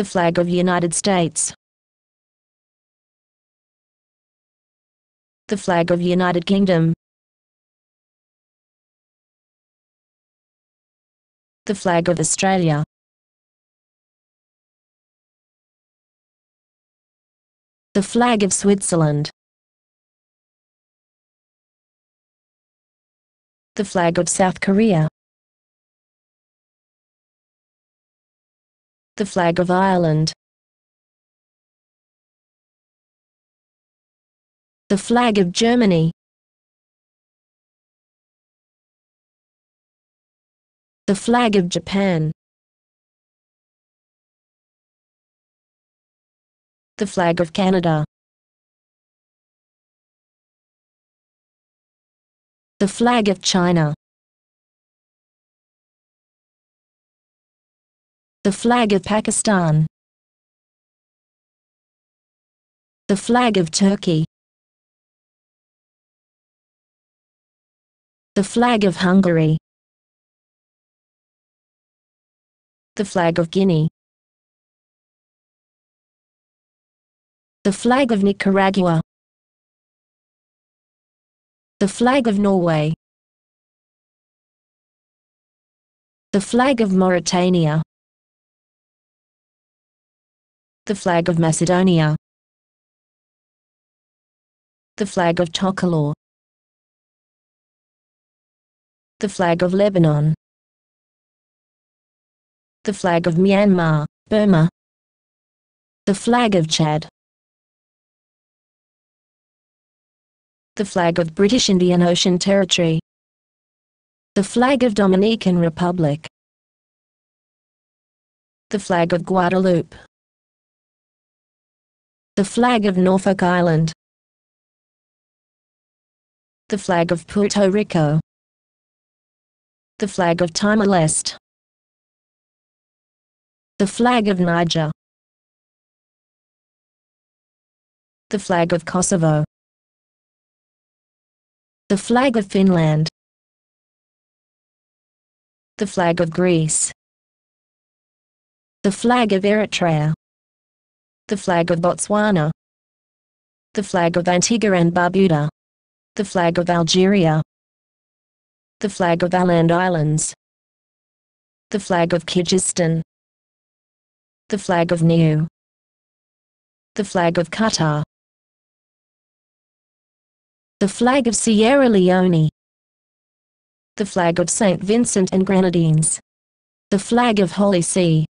The flag of United States. The flag of United Kingdom. The flag of Australia. The flag of Switzerland. The flag of South Korea. The flag of Ireland. The flag of Germany. The flag of Japan. The flag of Canada. The flag of China. The flag of Pakistan. The flag of Turkey. The flag of Hungary. The flag of Guinea. The flag of Nicaragua. The flag of Norway. The flag of Mauritania. The flag of Macedonia. The flag of Tokelau. The flag of Lebanon. The flag of Myanmar, Burma. The flag of Chad. The flag of British Indian Ocean Territory. The flag of Dominican Republic. The flag of Guadeloupe. The flag of Norfolk Island. The flag of Puerto Rico. The flag of Timor-Leste. The flag of Niger. The flag of Kosovo. The flag of Finland. The flag of Greece. The flag of Eritrea. The flag of Botswana. The flag of Antigua and Barbuda. The flag of Algeria. The flag of Åland Islands. The flag of Kyrgyzstan. The flag of Niue. The flag of Qatar. The flag of Sierra Leone. The flag of St. Vincent and Grenadines. The flag of Holy See.